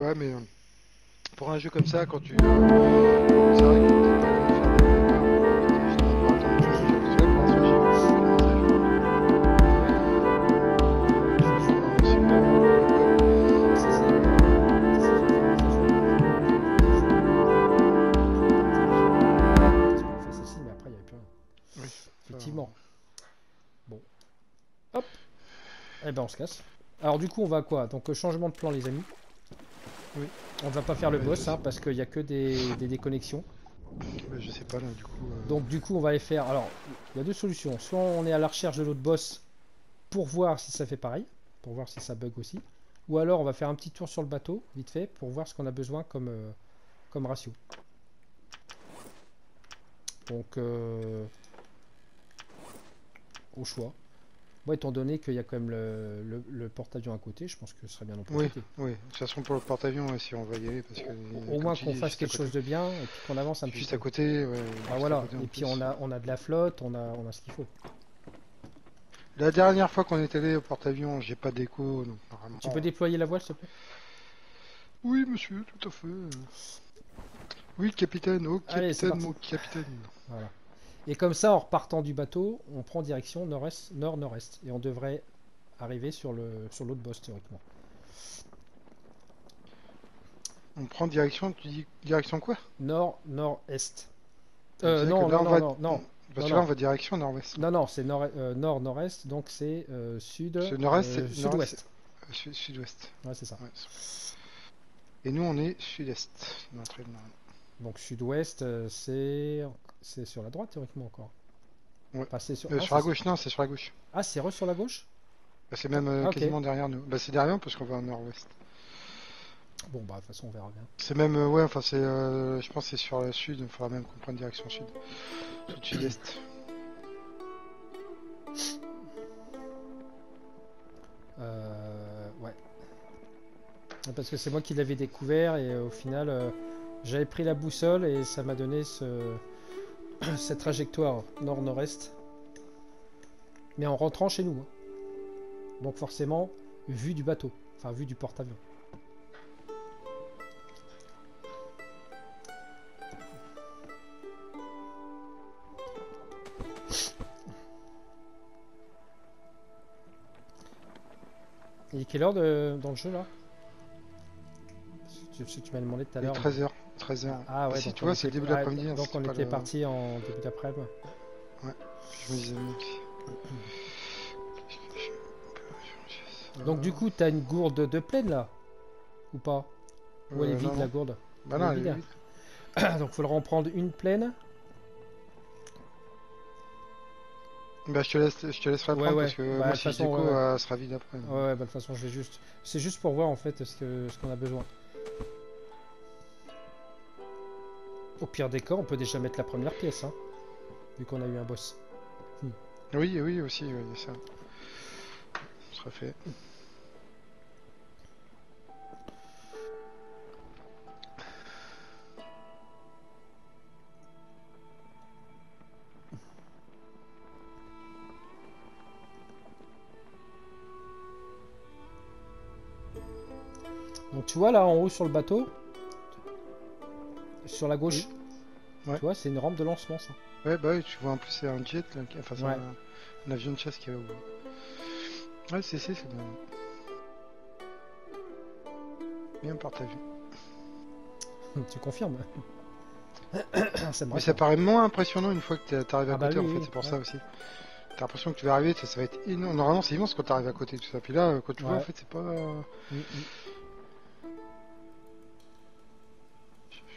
Ouais, mais euh, pour un jeu comme ça, quand tu. Effectivement. Bon. Hop. Eh ben on se casse. Alors du coup on va quoi? Donc euh, changement de plan les amis. Oui. On va pas faire le boss hein, parce qu'il y a que des, des déconnexions. bah, je sais pas là, du coup. euh, Donc du coup on va aller faire. Alors il y a deux solutions. Soit on est à la recherche de l'autre boss pour voir si ça fait pareil, pour voir si ça bug aussi. Ou alors on va faire un petit tour sur le bateau, vite fait, pour voir ce qu'on a besoin comme, euh, comme ratio. Donc euh, au choix. Bon, étant donné qu'il y a quand même le, le, le porte-avions à côté, je pense que ce serait bien d'en Oui, profiter. oui. De toute façon, pour le porte-avions, ouais, si on va y aller, parce que. Au moins qu'on fasse juste quelque chose de bien et puis qu'on avance un petit Juste peu. à côté, ouais. Ah juste à voilà, côté et puis plus. on a, on a de la flotte, on a, on a ce qu'il faut. La dernière fois qu'on est allé au porte-avions, j'ai pas d'écho, donc normalement. Tu peux déployer la voile s'il te plaît? Oui, monsieur, tout à fait. Oui, capitaine, oh, capitaine, mon capitaine. Voilà. Et comme ça, en repartant du bateau, on prend direction nord-est, nord-nord-est. Et on devrait arriver sur le sur l'autre boss théoriquement. On prend direction, tu dis direction quoi? Nord-nord-est. C'est Euh, non, non, on non, va- non, non, Parce que là, on va direction nord-ouest. non, non, c'est nord, euh, nord, nord-est, donc c'est euh, sud, nord-est, c'est- sud-ouest. Sud- Sud-ouest. Ouais, c'est ça. Ouais. Et nous, on est sud-est. Donc sud-ouest, c'est c'est sur la droite théoriquement encore. Ouais. Enfin, sur, Euh, ah, sur la gauche, non, c'est sur la gauche. Ah, c'est re sur la gauche Bah, c'est même euh, Ah, quasiment derrière nous. Bah, c'est derrière nous parce qu'on va au nord-ouest. Bon, bah de toute façon, on verra bien. C'est même, euh, ouais, enfin, c'est, euh, je pense que c'est sur le sud. Il faudra même qu'on prenne direction sud. Sud-sud-est. Euh, ouais. Parce que c'est moi qui l'avais découvert et au final, j'avais pris la boussole et ça m'a donné ce... cette trajectoire nord-nord-est. Mais en rentrant chez nous. hein. Donc forcément, vue du bateau. Enfin, vue du porte-avions. Il est quelle heure de... dans le jeu là? Tu, tu- tu m'as demandé tout à l'heure. 13h. 13h. Ah ouais, si tu vois, c'est le début de ah, l'après-midi. hein, Donc on était parti en début d'après-midi. Je me disais Donc du coup, t'as une gourde de pleine là Ou pas? Ou elle est Euh, vide la gourde? Bah non, elle est vide. Donc faudra en prendre une pleine. Bah, je te laisse, je te laisserai Ouais, prendre ouais. parce que Bah, moi, si façon, déco, ouais, ouais. elle sera vide après. Ouais, ouais, bah de toute façon, je vais juste. C'est juste pour voir en fait ce que ce qu'on a besoin. Au pire des cas, on peut déjà mettre la première pièce, hein, vu qu'on a eu un boss. Oui, oui, aussi, oui, ça. Ce sera fait. Donc tu vois là en haut sur le bateau, sur la gauche, Ouais. tu vois, c'est une rampe de lancement ça. Ouais, bah oui, tu vois, en plus, c'est un jet, là, qui- enfin, c'est Ouais. un, un avion de chasse qui est au. Ouais, c'est, c'est, bien. Bien porte-avions. tu confirmes Ça Mais ça paraît moins impressionnant une fois que t'arrives à Ah bah côté, oui, en fait, oui, c'est pour ouais. ça aussi. T'as l'impression que tu vas arriver, ça, ça va être énorme. Normalement, c'est immense quand t'arrives à côté, tout ça. Puis là, quand tu vois, en fait, c'est pas. Mm, mm.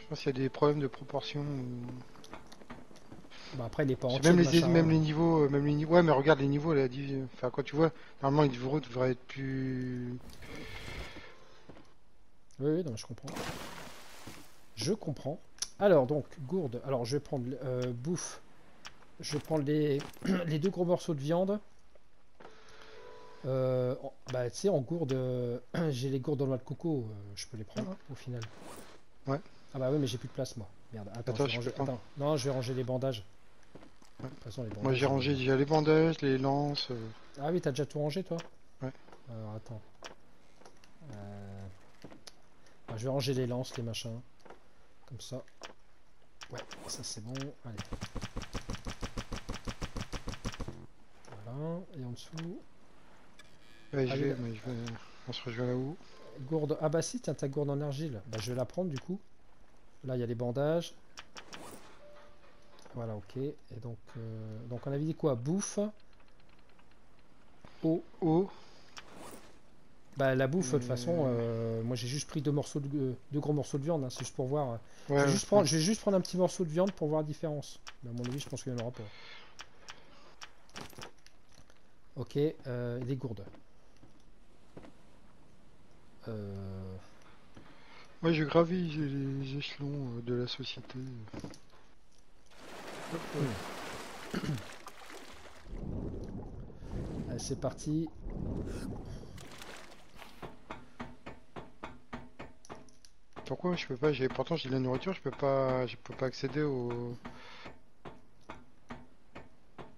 Pense qu'il y a des problèmes de proportion. Bah après, il C'est entier. même, le les, machin, même hein. les niveaux, euh, même les niveaux. Ouais, mais regarde les niveaux, là, divi- enfin, quand tu vois, normalement, les niveaux devraient être plus. Oui, oui, non, je comprends. Je comprends. Alors, donc, gourde. Alors, je vais prendre euh, bouffe. Je vais prendre les, les deux gros morceaux de viande. Euh, bah, tu sais, en gourde, j'ai les gourdes en noix de coco. je peux les prendre au final. Ouais. Ah bah oui, mais j'ai plus de place, moi. Merde, attends, Attends, je, vais je ranger- peux prendre. attends. Non, je vais ranger les bandages. Ouais. De toute façon, les bandages. Moi, j'ai rangé déjà les bandages, les lances. euh, Ah oui, t'as déjà tout rangé, toi? Ouais. Alors, attends. Euh, ah, je vais ranger les lances, les machins. Comme ça. Ouais, ça c'est bon. Allez. Voilà. Et en dessous. Ouais, je Allez. vais, mais je vais... On se rejoint là-haut. Gourde. Ah bah si, tiens, ta gourde en argile. Bah je vais la prendre du coup. Là, il y a les bandages. Voilà, ok. Et donc, euh, donc on avait dit quoi? Bouffe. Eau. Eau. Bah la bouffe, de toute Euh. façon, euh, moi j'ai juste pris deux morceaux de, euh, deux gros morceaux de viande, hein, c'est juste pour voir. Ouais, je, vais juste prendre, je vais juste prendre un petit morceau de viande pour voir la différence. Mais à mon avis, je pense qu'il y en aura pas. Ok, euh, les gourdes. Euh, Moi, je gravis les, échelons euh, de la société. Ouais. allez, c'est parti. Pourquoi je peux pas j'ai Pourtant, j'ai de la nourriture, je peux pas, je peux pas accéder au,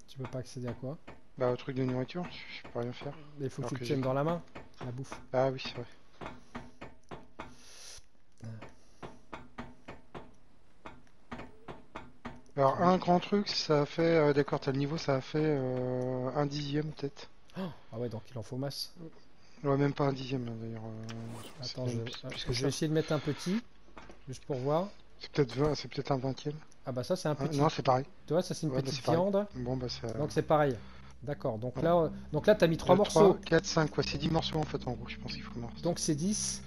Tu peux pas accéder à quoi? Bah, au truc de nourriture. Je, je peux rien faire. Mais il faut que Alors tu que tiennes dans la main, la bouffe. Ah oui, c'est vrai. Alors un grand truc, ça a fait, euh, d'accord, t'as le niveau, ça a fait euh, un dixième peut-être. Ah ouais, donc il en faut masse. Ouais, même pas un dixième hein, d'ailleurs. euh, Attends, je, ah, je vais essayer de mettre un petit, juste pour voir. C'est peut-être 20, c'est peut-être un vingtième. Ah bah ça c'est un Ah, petit. non, c'est pareil. Tu vois, ça c'est une Ouais, bah, petite viande. Bon bah c'est. Donc c'est pareil. D'accord. Donc Ouais. là, euh, donc là, t'as mis trois morceaux. 4, 5 quoi, c'est 10 morceaux en fait en gros, je pense qu'il faut morceaux. Donc c'est 10.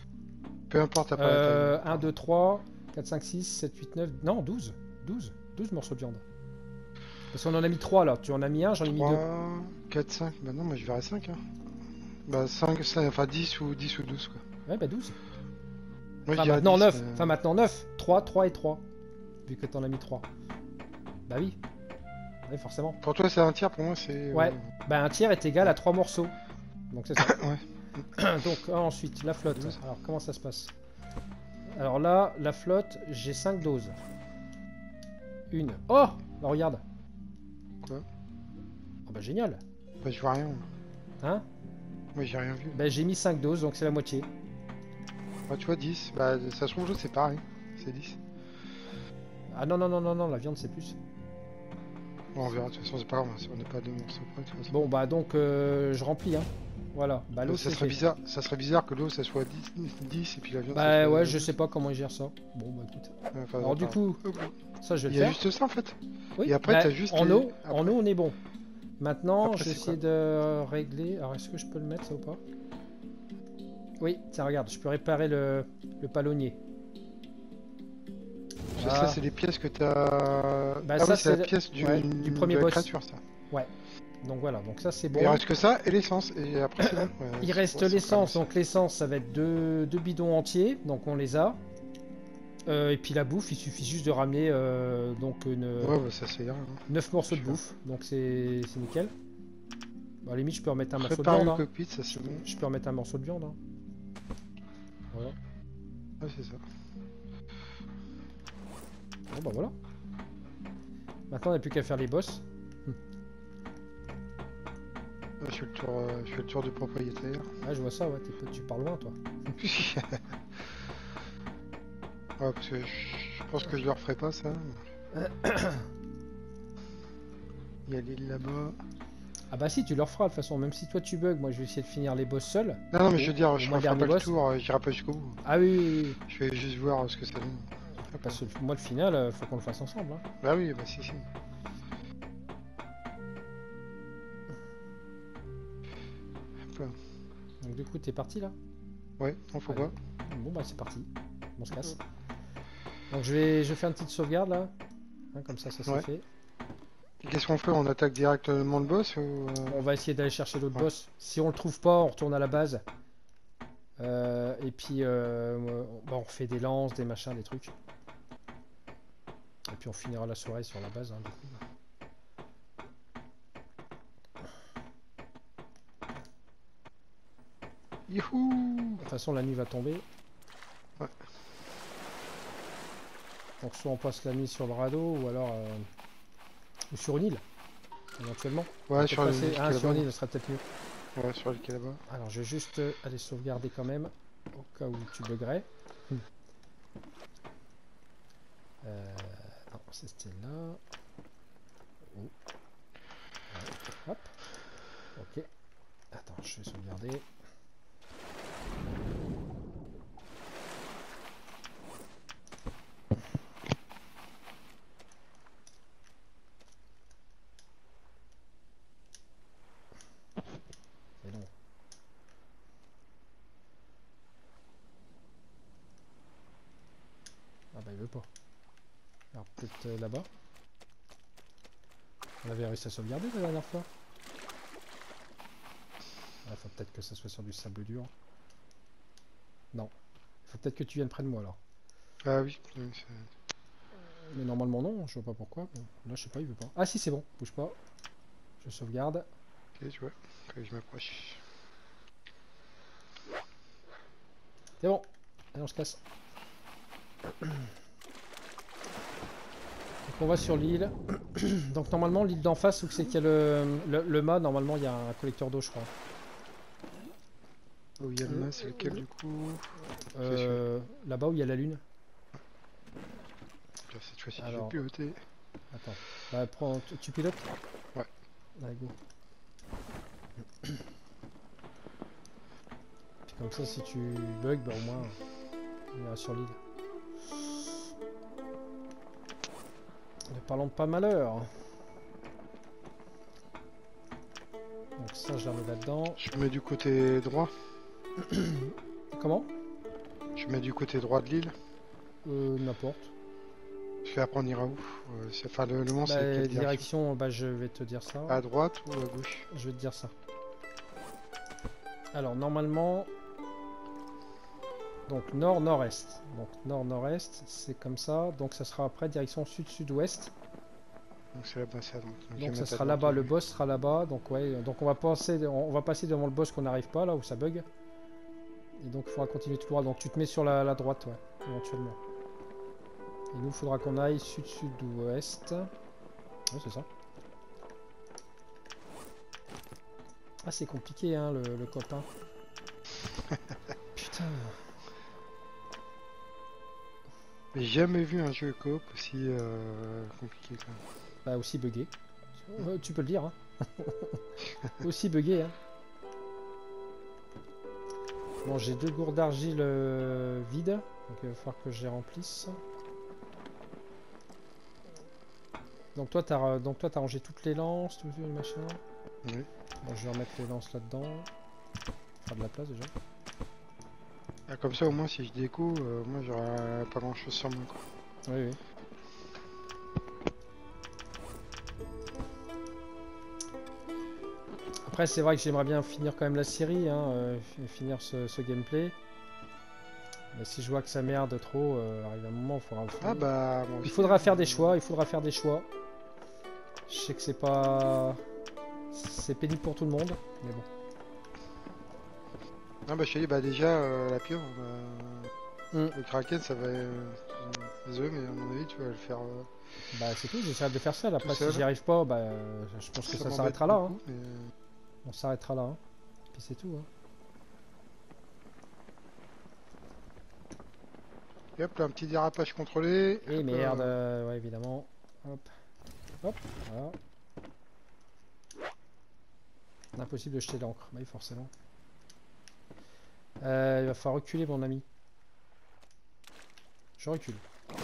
Peu importe après Euh, 1, 2, 3, 4, 5, 6, 7, 8, 9. Non, 12. 12. 12 morceaux de viande. Parce qu'on en a mis 3 là. Tu en as mis un, j'en ai mis 2. 3, 4, 5, bah non, moi je verrais 5 hein. Bah 5, 5, enfin 10 ou 10 ou 12 quoi. Ouais, bah 12. Moi je Enfin maintenant 10, 9. euh, Enfin maintenant 9. 3, 3 et 3. Vu que t'en as mis 3. Bah oui. Ouais, forcément. Pour toi c'est un tiers, pour moi c'est. euh, Ouais. Bah un tiers est égal à 3 morceaux. Donc c'est ça. ouais. Donc ensuite, la flotte. Alors comment ça se passe? Alors là, la flotte, j'ai 5 doses. Une. Oh Bah regarde. Quoi? Ah bah génial. Bah je vois rien. Hein? Moi j'ai rien vu. Bah j'ai mis 5 doses, donc c'est la moitié. Bah tu vois 10, bah ça se trouve l'autre c'est pareil. C'est 10. Ah non, non, non, non, non, la viande c'est plus. Bon, on verra, de toute façon c'est pas grave, on n'est pas de. Bon bah donc euh, je remplis hein. Voilà. Bah l'eau ça serait bizarre, ça serait bizarre que l'eau ça soit 10, 10 et puis la viande ça Bah soit- ouais, je sais pas comment ils gèrent ça. Bon bah écoute. Enfin, Alors du coup, hop, ça je vais il le y a faire. juste ça en fait. Oui, Et après, bah, t'as juste en les- eau, après- en eau on est bon. Maintenant, Après, je vais c'est essayer de régler. Alors, est-ce que je peux le mettre ça ou pas? Oui, tiens, regarde, je peux réparer le, le palonnier. Ça, Ah. ça, c'est les pièces que t'as. Bah, ah ça, oui, c'est la pièce du, ouais, du premier de la boss. créature ça. Donc voilà, donc ça c'est bon. Il reste que ça et l'essence et après c'est bon. Ouais, Il reste ouais, l'essence, donc l'essence ça va être deux, deux bidons entiers, donc on les a. Euh, et puis la bouffe, il suffit juste de ramener euh, donc une, ça. Ouais, bah, ça c'est rien. hein. 9 morceaux de bouffe, donc c'est nickel. Bah, à la limite, je peux remettre un morceau de viande. le hein. cockpit, ça bon. Je peux remettre un morceau de viande. hein. Voilà. Ouais, c'est ça. Bon bah voilà. Maintenant on n'a plus qu'à faire les boss. Je fais le tour, euh, je fais le tour du propriétaire. Ah je vois ça, ouais, t'es- tu parles loin toi. ouais, parce que je pense que je le referai pas ça. Il y a l'île là-bas. Ah bah si, tu leur feras de toute façon, même si toi tu bugs, moi je vais essayer de finir les boss seul. Non, non, mais je veux dire, je dernier pas le tour, euh, j'irai pas jusqu'au bout. Ah oui, oui, oui. Je vais juste voir ce que ça donne. Parce que moi le final, euh, faut qu'on le fasse ensemble. hein. Bah oui, bah si, si. Du coup t'es parti là? Ouais, on faut pas. Bon bah c'est parti. On se casse. Donc je vais, je faire une petite sauvegarde là. Hein, comme ça, ça c'est Ouais. fait. Qu'est-ce qu'on fait? On attaque directement le boss ou... euh, On va essayer d'aller chercher l'autre Ouais. boss. Si on le trouve pas, on retourne à la base. Euh, et puis euh, bah, on refait des lances, des machins, des trucs. Et puis on finira la soirée sur la base. hein, du coup. Youhou De toute façon, la nuit va tomber. Ouais. Donc soit on passe la nuit sur le radeau ou alors euh, ou sur une île éventuellement. Ouais, sur passer- ah, sur une île, ce sera peut-être mieux. Ouais, sur le là-bas. Alors je vais juste euh, aller sauvegarder quand même au cas où tu buggerais. Euh, non, c'était là. Oh. Ouais, Hop. Ok. Attends, je vais sauvegarder. Mais non. Ah bah il veut pas. Euh, là-bas. On avait réussi à sauvegarder la dernière fois. Ah, faut peut-être que ça soit sur du sable dur. Non. Il faut peut-être que tu viennes près de moi alors. Ah oui, c'est- Mais normalement non, je vois pas pourquoi. Là je sais pas, il veut pas. Ah si c'est bon, bouge pas. Je sauvegarde. ok, tu vois, je m'approche. C'est bon. Allez on se casse. Donc on va sur l'île. Donc normalement l'île d'en face où c'est qu'il y a le, le, le mât, normalement il y a un collecteur d'eau je crois. Oh, il y a le mât, c'est lequel du coup? Euh, Là-bas où il y a la lune. Là, Cette fois-ci, je Alors. vais piloter. Attends. Bah prends. Tu, tu pilotes? Ouais. Allez go. Puis comme ça si tu bugs, bah au moins on ira sur l'île. Parlons de pas malheur. Donc ça je la mets là-dedans. Je mets du côté droit. Comment? Je mets du côté droit de l'île. euh, N'importe. Parce qu'après, on ira où? Euh, Enfin, le, le c'est Bah, direction? direction, bah je vais te dire ça. À droite ou à gauche? Je vais te dire ça. Alors normalement, donc nord-nord-est. Donc nord-nord-est, c'est comme ça. Donc ça sera après direction sud-sud-ouest. Donc c'est là-bas, vais Donc ça sera là-bas, le boss sera là-bas. Donc ouais, donc on va passer, on va passer devant le boss qu'on n'arrive pas là où ça bug. Et donc il faudra continuer tout droit. Donc tu te mets sur la, la droite, ouais, éventuellement. Et nous, il faudra qu'on aille sud-sud-ouest. Ouais, c'est ça. Ah, c'est compliqué, hein, le, le copain. Putain. J'ai jamais vu un jeu coop aussi euh, compliqué. Bah, aussi bugué. Euh, tu peux le dire, hein. aussi bugué, hein. Bon, j'ai deux gourdes d'argile euh, vides. Donc, il va falloir que je les remplisse. Donc, toi, t'as ra- donc toi, t'as rangé toutes les lances, tout le machin. Oui. Bon, je vais remettre les lances là-dedans. Faire de la place déjà. Ah, comme ça, au moins, si je déco, euh, moi, j'aurai pas grand-chose sur moi. Quoi. Oui, oui. Après, c'est vrai que j'aimerais bien finir quand même la série, hein, euh, fi- finir ce, ce gameplay. Mais si je vois que ça merde trop, euh, arrive un moment, il faudra. Ah bah, il faudra faire des choix, il faudra faire des choix. Je sais que c'est pas. C'est pénible pour tout le monde, mais bon. Ah bah, je te dis, bah déjà, euh, la bah, Mm. le kraken, ça va... Euh, désolé, mais à mon avis, tu vas le faire... euh, Bah, c'est tout, j'essaie de faire ça. Après, si j'y arrive pas, bah, je pense que ça s'arrêtera là. hein. mais, On s'arrêtera là. hein. Puis c'est tout. hein. Et hop, là, un petit dérapage contrôlé. Et Hop, merde, euh, euh, ouais, évidemment. Hop. Hop, voilà. Impossible de jeter l'encre, bah oui, forcément. Euh, il va falloir reculer, mon ami. Je recule. Bon,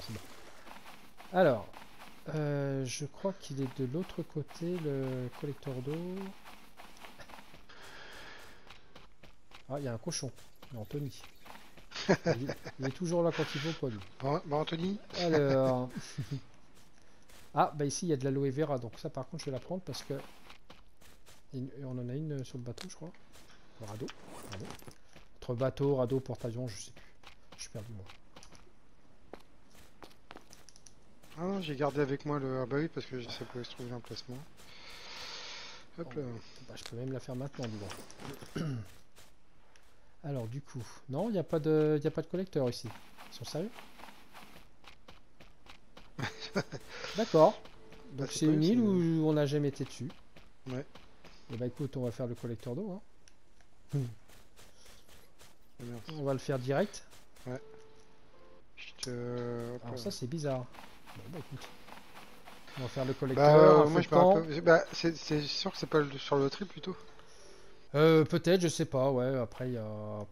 c'est bon. Alors, euh, je crois qu'il est de l'autre côté, le collecteur d'eau. Ah, il y a un cochon. Non, Tony. il, est- il est toujours là quand il faut, pas lui. Bon, bon, Anthony, Alors. ah, bah ici il y a de l'aloe vera, donc ça par contre je vais la prendre parce que. On en a une sur le bateau, je crois. Radeau. Pardon. Entre bateau, radeau, porte-avions, je sais plus. Je suis perdu moi. ah non, j'ai gardé avec moi le... Ah bah oui, parce que ça pouvait se trouver l'emplacement. Hop là. Bah, je peux même la faire maintenant, dis donc. Alors, du coup. Non, il n'y a, pas de... y a pas de collecteur ici. Ils sont sérieux? D'accord. Donc, c'est c'est une île où on n'a jamais été dessus. Ouais. Et bah, écoute, on va faire le collecteur d'eau. hein. Merde. On va le faire direct. Je te... Alors ça c'est bizarre. Bon, bah, écoute. On va faire le Bah, collecteur. euh, un moi je. Bah, c'est sûr que c'est pas le- sur le trip plutôt. Euh, peut-être, je sais pas, ouais, après il y a...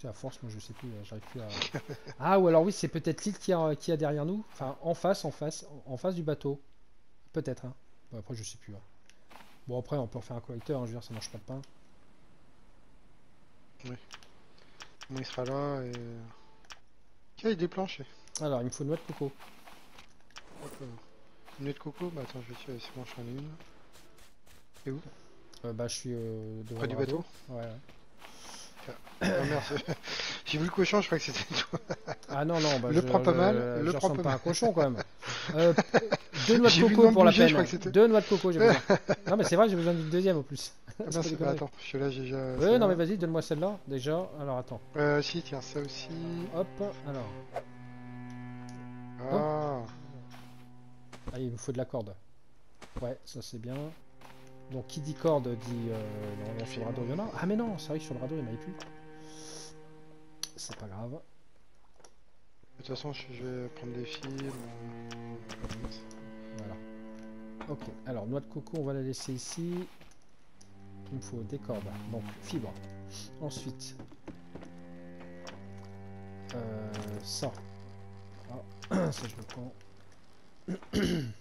C'est à force, moi je sais plus, j'arrive plus à... ah, ou alors oui, c'est peut-être l'île qui a, qui a derrière nous, enfin en face, en face, en face du bateau. Peut-être, hein. Bon, après je sais plus. hein. Bon après on peut refaire un collecteur, hein, je veux dire, ça mange pas de pain. Moi il sera là et. Tiens, il est déclenché. Alors, il me faut une noix de coco. Euh. Une noix de coco Bah attends, je vais tirer, c'est bon, j'en ai une. Euh, bah je suis euh, devant Près le du bateau? Ouais, ouais. Ah merde, j'ai vu le cochon, je crois que c'était toi. Ah non, non, bah Le je, prends pas mal, je le prends pas à un mal. cochon quand même. Euh, deux noix de le coco pour la peine. Deux noix de coco, j'ai besoin. non mais c'est vrai, j'ai besoin d'une deuxième en plus. Ah, C'est pas bah, conneries. attends, je suis là, j'ai déjà. Ouais, non mais vas-y, donne-moi celle-là déjà. Alors attends. Euh, si, tiens, ça aussi. Hop, alors. Ah, Ah, il me faut de la corde. Ouais, ça c'est bien. Donc qui dit corde dit euh, sur le radeau il y en a. Ah mais non, c'est vrai que sur le radeau il n'y en avait plus. C'est pas grave. de toute façon, je vais prendre des fils. Voilà. Ok, alors noix de coco, on va la laisser ici. Il me faut des cordes, donc fibre. Ensuite, euh, ça. Ah, ça je le prends.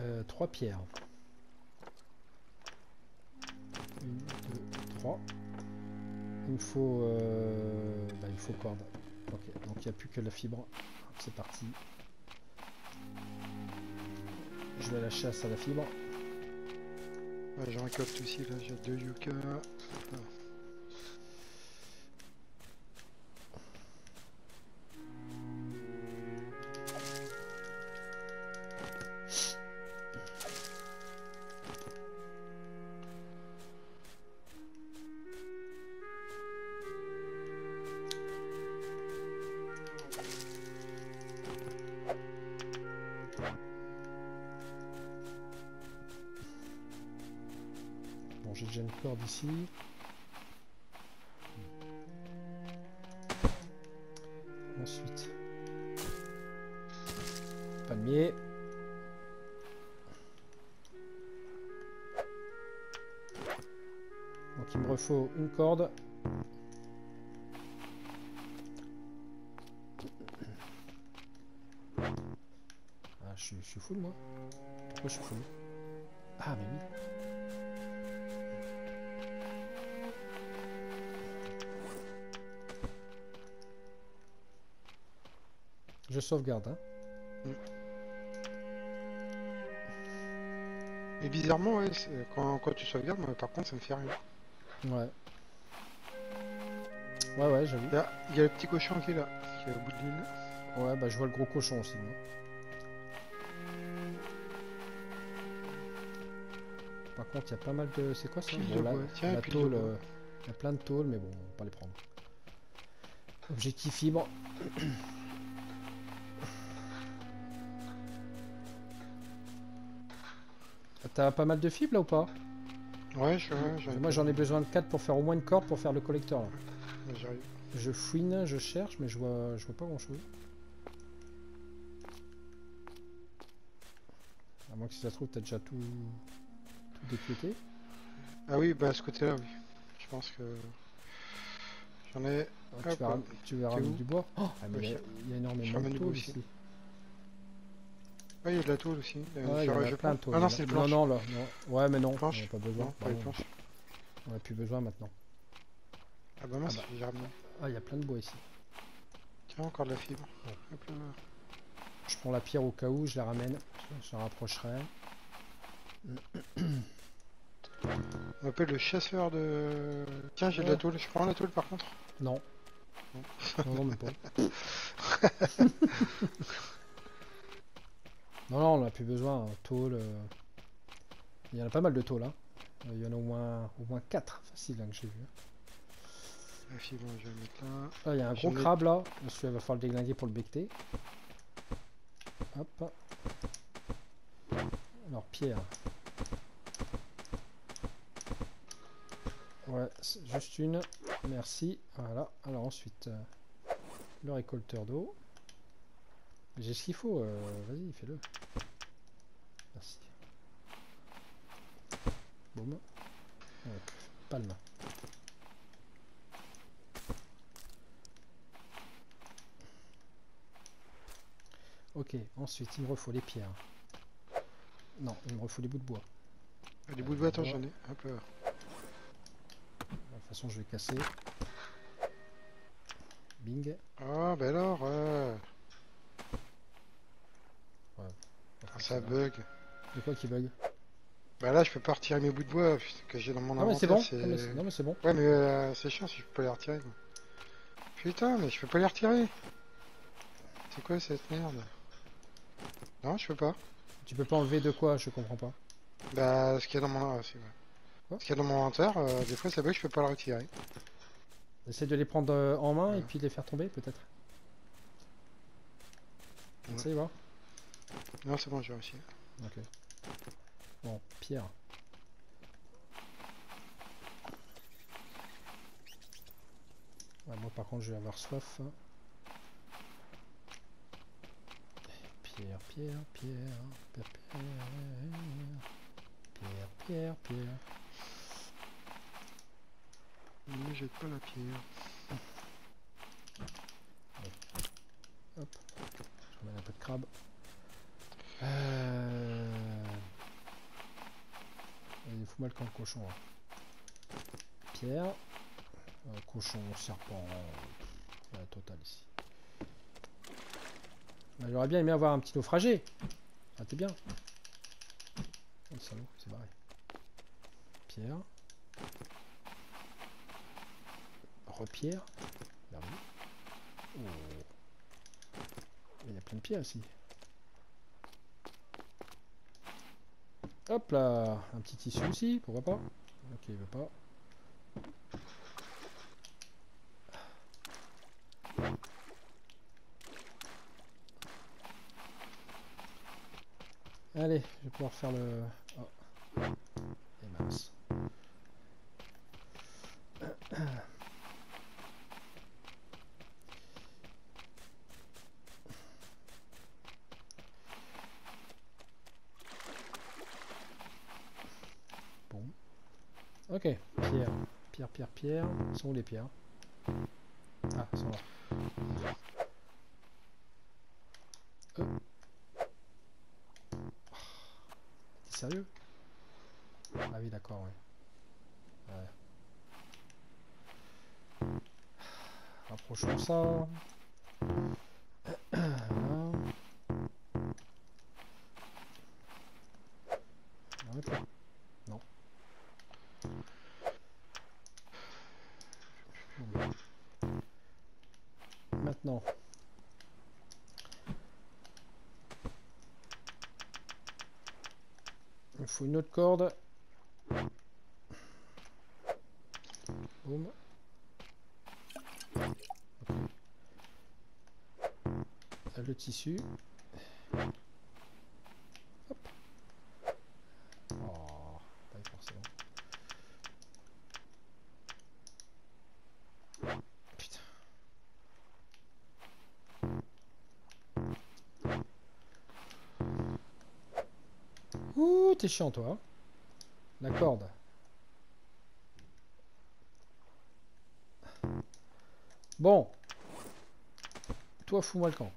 Euh, trois pierres. Me faut, euh, bah, il faut corde. Ok, donc il n'y a plus que la fibre. C'est parti. Je vais à la chasse à la fibre. Ouais, J'en récolte aussi, là, j'ai deux yucca. Bon, Ensuite, palmier. Donc il me refaut une corde. Ah, je suis, full moi. Pourquoi je suis full? Ah, mais oui. Je sauvegarde. Hein. Et bizarrement, ouais, quand, quand tu sauvegardes, moi, par contre, ça me fait rien. Ouais. Ouais, ouais, j'avoue. Il y a, il y a le petit cochon qui est là, qui est au bout de l'île. Ouais, bah je vois le gros cochon aussi. moi. Par contre, il y a pas mal de. C'est quoi ça Bon, la. Tiens, tôle, euh, Il y a plein de tôles, mais bon, on va pas les prendre. Objectif fibre. T'as pas mal de fibres là ou pas Ouais, je, ouais, Moi j'en ai besoin de 4 pour faire au moins une corde pour faire le collecteur là. J'arrive. Je fouine, je cherche, mais je vois, je vois pas grand chose. À moins que si ça se trouve, t'as déjà tout, tout. Ah oui, bah à ce côté-là, oui. Je pense que. J'en ai. Ah, tu vas, tu ramener du bois. Oh, ah, mais il y a- énormément de ici. Ah, il y a de la tôle aussi. Euh, Ouais, il y en a plein de tôles. Ah non, c'est le Non, planche. non, là. non. Ouais, mais non, Planche. on pas besoin. Non, Bah pas les non, planches. on a plus besoin maintenant. Ah bah mince, Ah ramené. Ah, il y a plein de bois ici. Tiens, encore de la fibre. Hop là. Je prends la pierre au cas où, je la ramène. Je la rapprocherai. On m'appelle le chasseur de. Tiens, j'ai de la tôle. Je prends la tôle par contre. Non. Non, non, même pas. non, non, on n'a plus besoin. hein. Tôle. euh, Il y en a pas mal de tôles. Hein. Euh, Il y en a au moins, au moins 4 facile hein, que j'ai vu. Je vais la mettre là. Ah, il y a un gros crabe là. Celui-là, il va falloir le déglinguer pour le becter. Hop. Alors, pierre. Ouais, juste une. Merci. Voilà. Alors ensuite, euh, le récolteur d'eau. J'ai ce qu'il faut. euh, Vas-y, fais-le. Merci. Boum. Donc, palme. Ok, ensuite il me refaut les pierres. Non, il me refaut les bouts de bois. Ah, Des bouts de bois, attends, j'en ai. Hop là. De toute façon, je vais casser. Bing. Ah, bah alors, euh, Enfin, ça bug. De quoi qui bug Bah là, je peux pas retirer mes bouts de bois que j'ai dans mon Non inventaire. bon. Mais c'est- non, mais c'est bon. Ouais, mais euh, c'est chiant si je peux pas les retirer. Putain, mais je peux pas les retirer. C'est quoi cette merde? Non, je peux pas. Tu peux pas enlever de quoi Je comprends pas. Bah, ce qu'il y a dans mon... ah, c'est vrai. Quoi? Ce qu'il y a dans mon inventaire, euh, des fois ça bug, je peux pas le retirer. Essaie de les prendre euh, en main et puis les faire tomber peut-être. Ouais. Essaye voir. Non, c'est bon, j'ai réussi. Ok. Bon, pierre. Ouais, moi par contre je vais avoir soif. Pierre, pierre, pierre, pierre, pierre, pierre, pierre, pierre. Ne jette pas la pierre. Je ramène un peu de crabe. Fout mal quand le cochon. hein. Pierre. Euh, cochon, serpent. La totale ici. Bah, J'aurais bien aimé avoir un petit naufragé. Ah, t'es bien. Oh, le salaud, c'est barré. Pierre. Repierre. Merveilleux. Oh. Il y a plein de pierres ici. Hop là, un petit tissu aussi, pourquoi pas Ok, il veut pas. Allez, je vais pouvoir faire le... Oh. Et mince. Bon. Ok, pierre. Sont où les pierres? Ah, elles sont là. Euh. T'es sérieux? Ah oui, d'accord, ouais. Ouais. Rapprochons ça. Une autre corde. Le tissu. T'es chiant toi. La corde. Bon. Toi, fous-moi le camp.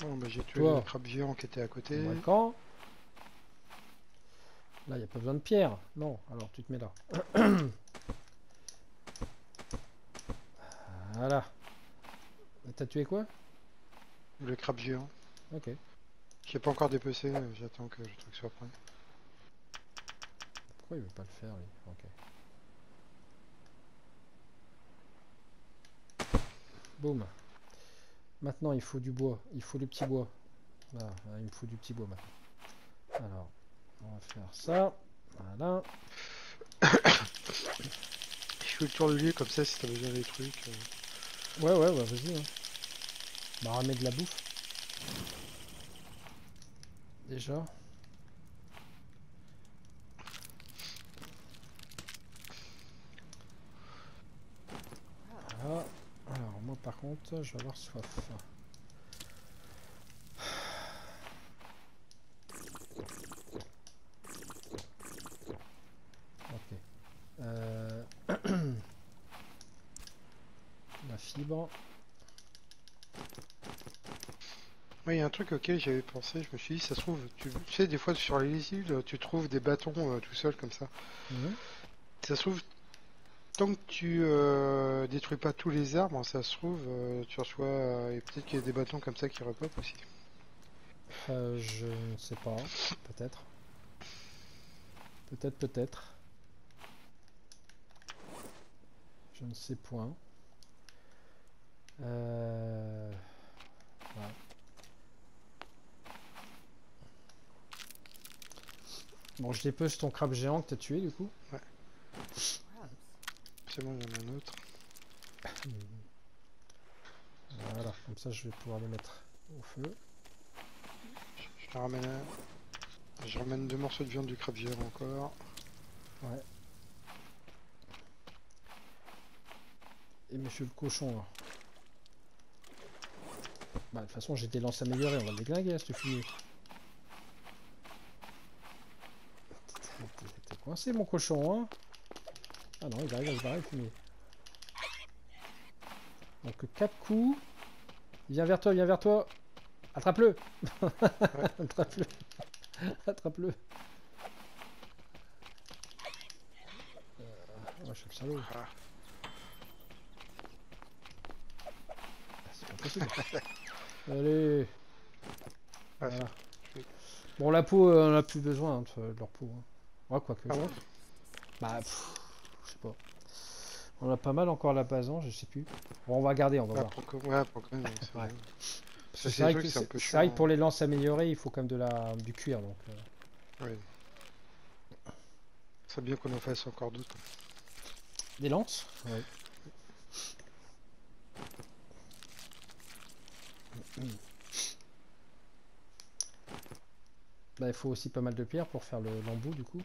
Bon, bah j'ai tué Toi. le crabe géant qui était à côté. Fous-moi le camp. Là, il n'y a pas besoin de pierre. Non, alors tu te mets là. voilà. T'as tué quoi? Le crabe géant. Ok. J'ai pas encore dépecé, euh, j'attends que le truc soit prêt. Pourquoi il veut pas le faire lui? Ok. Boum. Maintenant il faut du bois. Il faut du petit bois. Là, là, il me faut du petit bois maintenant. Alors, on va faire ça. Voilà. Je fais le tour du lieu comme ça si t'as besoin des trucs. euh. Ouais, ouais, ouais, vas-y. Hein. Bah, ramène de la bouffe déjà. Alors moi par contre, je vais avoir soif. Ok. Euh, la fibre. Ouais, il y a un truc auquel j'avais pensé, je me suis dit, ça se trouve, tu, tu sais, des fois sur les îles, tu trouves des bâtons euh, tout seul comme ça. Ça se trouve, tant que tu euh, détruis pas tous les arbres, ça se trouve, euh, tu reçois, euh, et peut-être qu'il y a des bâtons comme ça qui repopent aussi. Je ne sais pas. Peut-être. Peut-être, peut-être. Je ne sais point. Euh... ouais. Bon, je dépece ton crabe géant que t'as tué du coup. C'est bon, il y en a un autre. Voilà, comme ça je vais pouvoir les mettre au feu. Je te ramène un- Je ramène deux morceaux de viande du crabe géant encore. Ouais. Et monsieur le cochon là. Bah de toute façon j'ai des lances améliorées, on va le déglinguer cette fumée. T'es- t'es- T'es coincé mon cochon hein Ah non il arrive à se barrer. Donc 4 coups. Il vient vers toi, il vient vers toi. Attrape-le Attrape-le Attrape-le Euh, oh, je suis le salaud. Ah. Ah, C'est pas possible. Allez. Voilà. Bon, la peau, euh, on n'a plus besoin hein, de, de leur peau. hein. Ouais, quoique. Ah bon Bah, pff, je sais pas. On a pas mal encore la base, hein, je sais plus. Bon, on va garder, on va Ah, voir. pour que- ouais, pour que- c'est vrai. C'est vrai, que vrai pour les lances améliorées, il faut quand même de la, du cuir. Donc, euh. Ouais. C'est bien qu'on en fasse encore d'autres. Des lances? Ouais. Bah, il faut aussi pas mal de pierres pour faire le- l'embout du coup.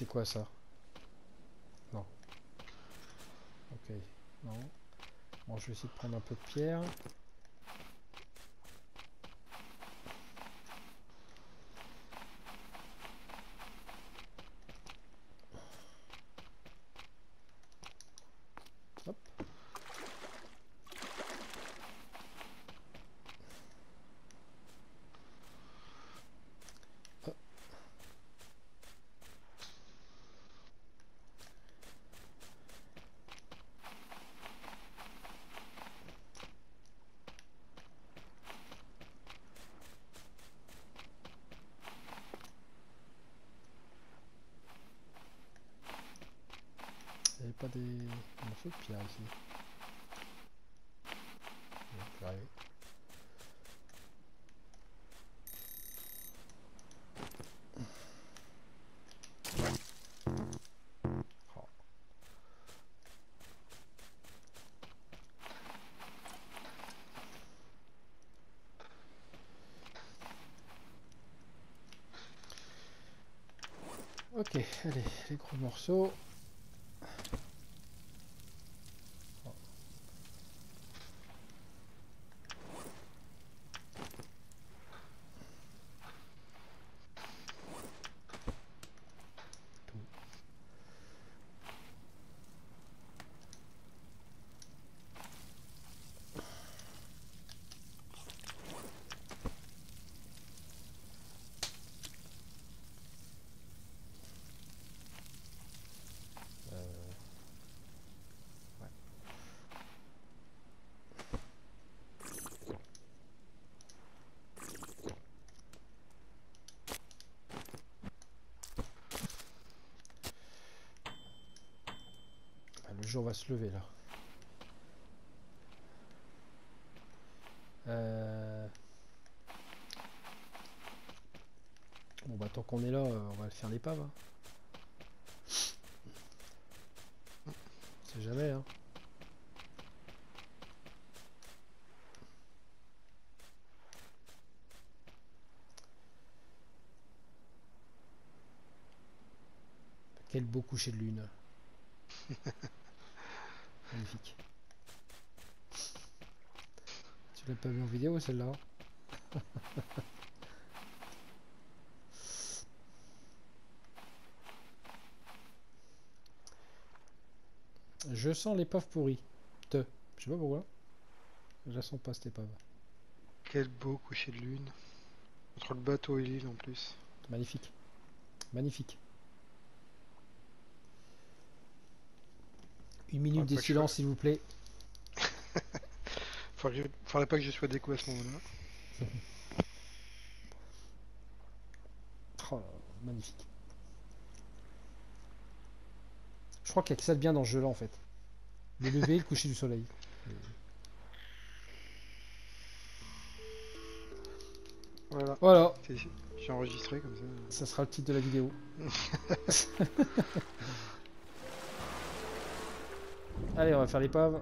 C'est quoi ça? Non. Ok, non. Bon, je vais essayer de prendre un peu de pierre. Hop. Hop. Des morceaux de pierre ici. Ok, allez, les gros morceaux. Jour va se lever là. Euh, Bon bah tant qu'on est là, euh, on va le faire l'épave. hein. C'est jamais hein. Quel beau coucher de lune. Magnifique. Tu l'as pas vu en vidéo celle-là Je sens l'épave pourrie. Te. Je sais pas pourquoi. Je la sens pas cette épave. Quel beau coucher de lune. Entre le bateau et l'île en plus. Magnifique. Magnifique. Une minute de silence, s'il vous plaît. Faudrait, pas que je sois déco à ce moment-là. Oh, magnifique. Je crois qu'il y a que ça de bien dans ce jeu-là, en fait. Le lever et le coucher du soleil. Voilà. Voilà, J'ai enregistré comme ça. ça sera le titre de la vidéo. Allez, on va faire l'épave.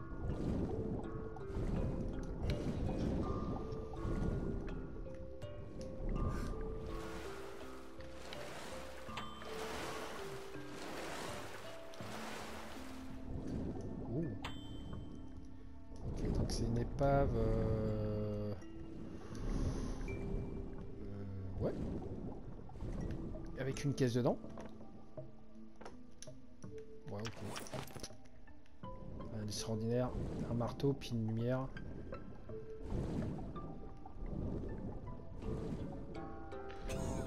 Donc c'est une épave. euh, euh, ouais. Avec une caisse dedans. Un indice ordinaire, un marteau, puis une lumière.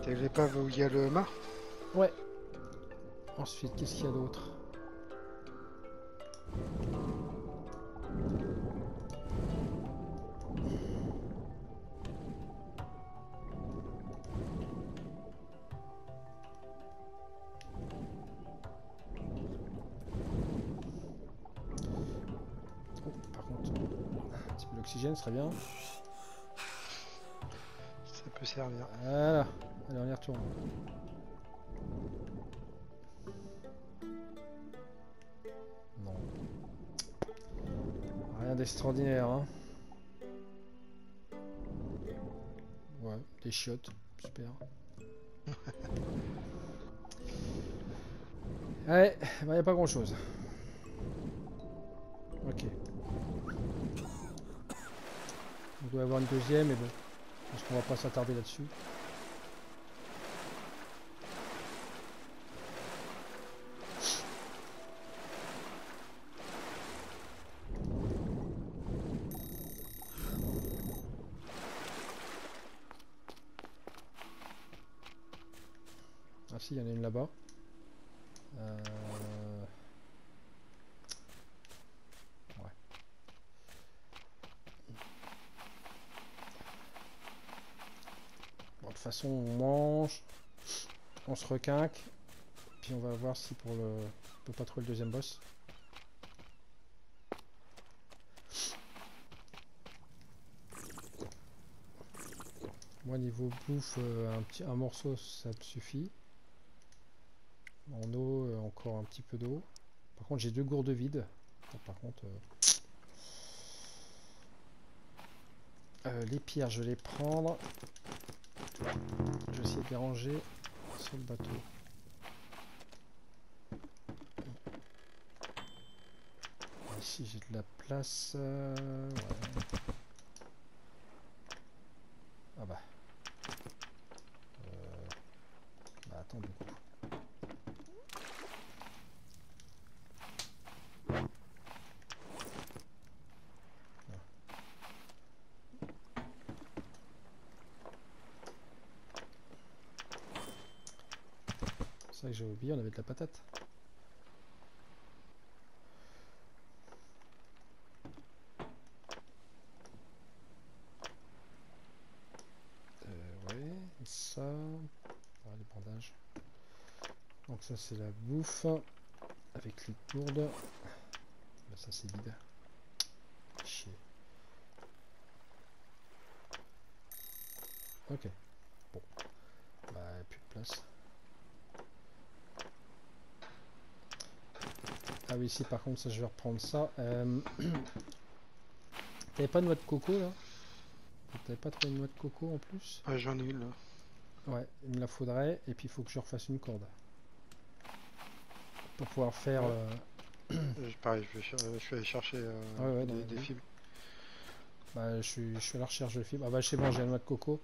T'as l'épave où il y a le mât? Ouais. Ensuite, qu'est-ce qu'il y a d'autre? Serait bien. Ça peut servir. Voilà. Allez, on y retourne. Non. Rien d'extraordinaire, hein. Ouais, des chiottes. Super. Ouais, bah y a pas grand chose. Ok. Doit avoir une deuxième, mais bon. Je pense qu'on va pas s'attarder là-dessus. Ah si, il y en a une là-bas. Euh, Ouais. Bon, de toute façon, on mange, on se requinque, puis on va voir si pour le... On peut pas trouver le deuxième boss. Moi, niveau bouffe, euh, un, morceau, ça me suffit. En eau, euh, encore un petit peu d'eau. Par contre, j'ai deux gourdes vides. Donc, par contre, euh, les pierres, je vais les prendre. Je vais essayer de sur le bateau. Ici, j'ai de la place. euh. Ah bah. Euh, Bah attends du coup. C'est vrai que j'ai oublié, on avait de la patate. Euh, ouais, ça. Ah, les bandages. Donc, ça, c'est la bouffe. Avec les gourdes. Bah, ça, c'est vide. Chier. Ok. Bon. Bah, plus de place. Ah oui, si, par contre, ça, je vais reprendre ça. Euh... T'avais pas de noix de coco, là? T'avais pas trouvé une noix de coco en plus? Ah, j'en ai une là. Ouais, il me la faudrait, et puis il faut que je refasse une corde. Pour pouvoir faire... euh, Je- pareil, je vais, cher- je vais aller chercher euh, Ouais, ouais, des, fibres. Bah, je suis, je suis à la recherche de fibres. Ah bah, c'est bon, j'ai la noix de coco.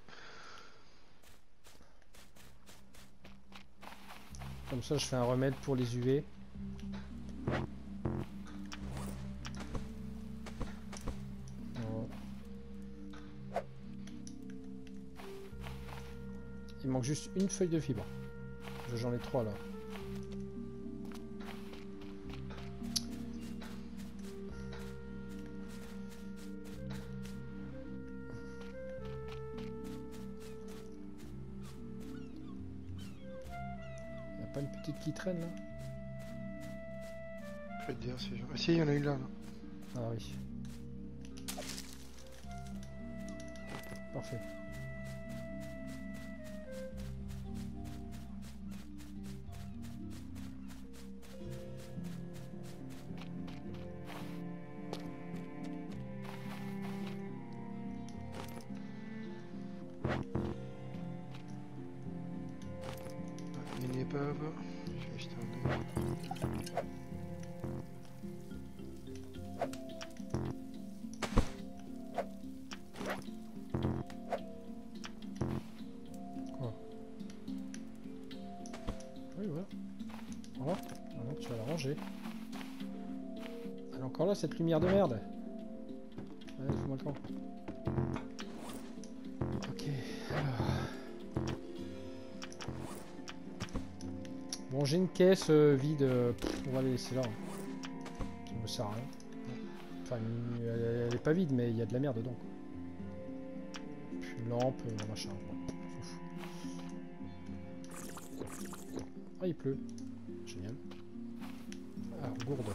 Comme ça, je fais un remède pour les UV. Il manque juste une feuille de fibre. J'en ai trois là. Y a pas une petite qui traîne là Je vais te dire si je... Ah si, il y en a une là. là. Ah oui. Parfait. Cette lumière de merde. Fous-moi le. Ok, alors. Bon, j'ai une caisse euh, vide. euh, on va la laisser là. Ça me sert à rien. Enfin, elle, est pas vide, mais il y a de la merde dedans. Puis une lampe, euh, machin. Ah, il pleut. Génial. Ah, gourde.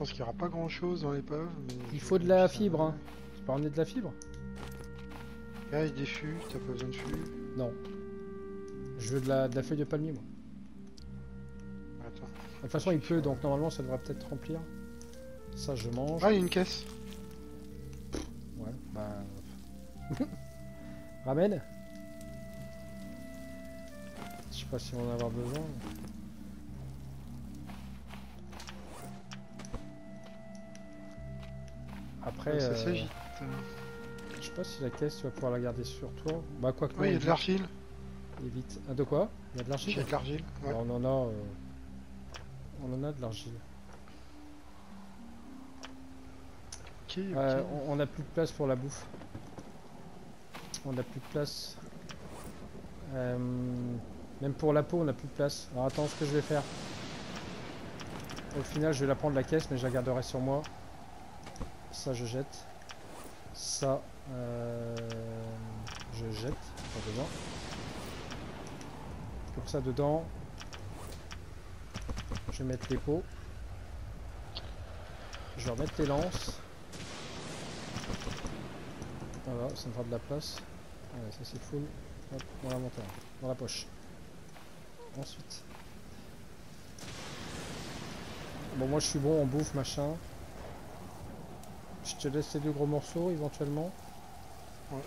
Pense qu'il n'y aura pas grand chose dans l'épave. mais Il faut de la fibre. Hein. Tu peux ramener de la fibre Ah, il y a des fûts, t'as pas besoin de fûts. Non. Je veux de la, de la feuille de palmier, moi. Attends. De toute façon, il pleut, donc normalement, ça devrait peut-être remplir. Ça, je mange. Ah, il y a une caisse. Ouais, bah... Ramène Je sais pas si on va en avoir besoin. Après, Ouais, ça euh, s'agite. je sais pas si la caisse, tu vas pouvoir la garder sur toi. Bah, quoi que Oui, il y a de l'argile. Évite. Ah, de quoi? Il y a de l'argile? J'ai de l'argile. Ouais. Bah, On en a... euh, On en a de l'argile. On- on n'a plus de place pour la bouffe. On n'a plus de place. Euh, même pour la peau, on n'a plus de place. Alors attends, ce que je vais faire. Au final, je vais la prendre la caisse, mais je la garderai sur moi. Ça, je jette. Ça, euh, je jette. Pas besoin. Comme ça, dedans, je vais mettre les pots. Je vais remettre les lances. Voilà, ça me fera de la place. Ça c'est full. Hop, dans l'inventaire, dans la poche. Ensuite. Bon, moi je suis bon en bouffe, machin. Je te laisse les deux gros morceaux éventuellement. Ouais.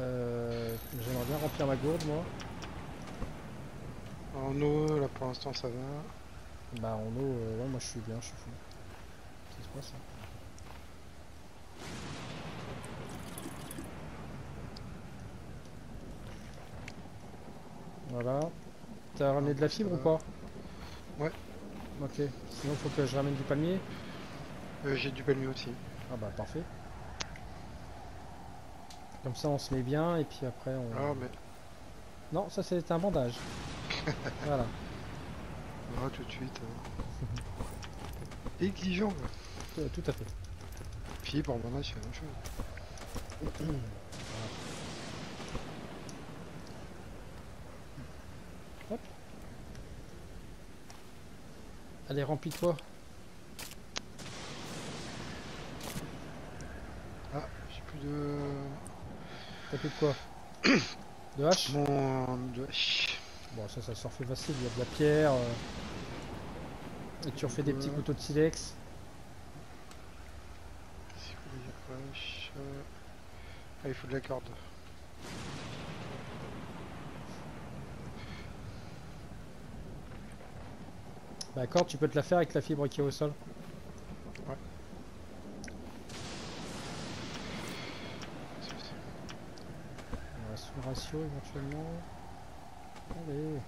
Euh, J'aimerais bien remplir ma gourde, moi. En eau, là pour l'instant ça va. Bah, en eau, euh, ouais, moi je suis bien, je suis full. Ça se passe, hein. Voilà. T'as ramené de la fibre ou pas? Ouais. Ok. Sinon, faut que je ramène du palmier. Euh, J'ai du palmier aussi. Ah bah, parfait. Comme ça, on se met bien et puis après, on. Ah, mais Non, ça c'est un bandage. voilà. on verra tout de suite. hein. Exigeant. Tout, tout à fait. Fibre, en bandage, c'est la même chose. Allez, remplis-toi. T'as plus de quoi De hache Mon... De hache. Bon, ça, ça s'en fait facile. Il y a de la pierre. Euh. Et tu refais des petits couteaux de silex. Euh. Ah, il faut de la corde. La corde, tu peux te la faire avec la fibre qui est au sol. chiots éventuellement. Allez